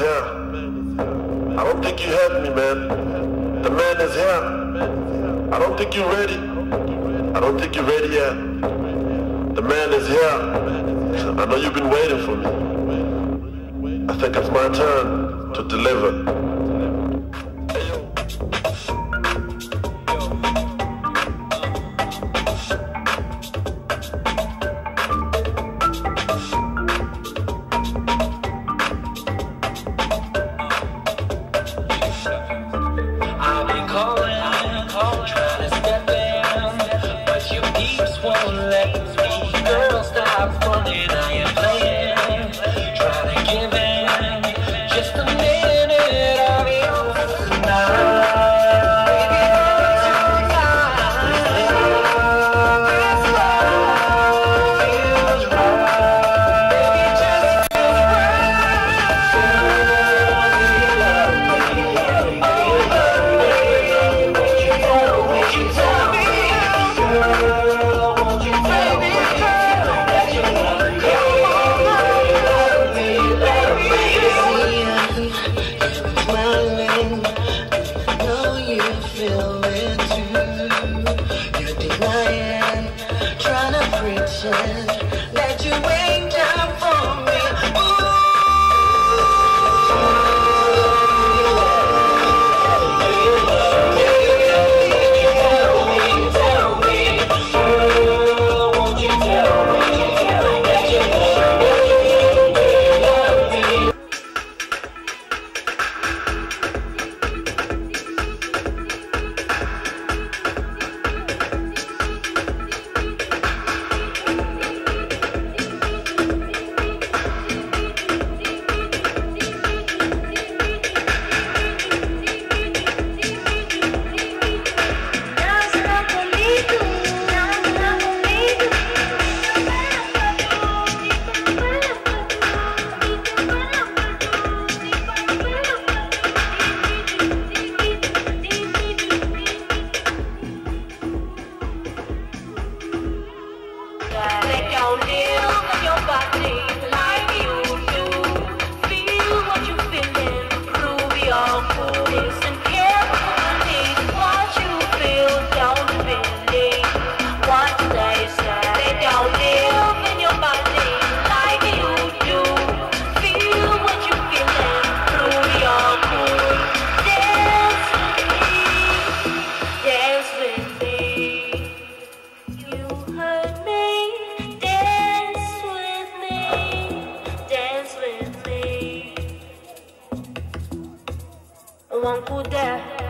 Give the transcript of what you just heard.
here. I don't think you have me, man. The man is here. I don't think you're ready. I don't think you're ready yet. The man is here. I know you've been waiting for me. I think it's my turn to deliver. Yeah. won't go there.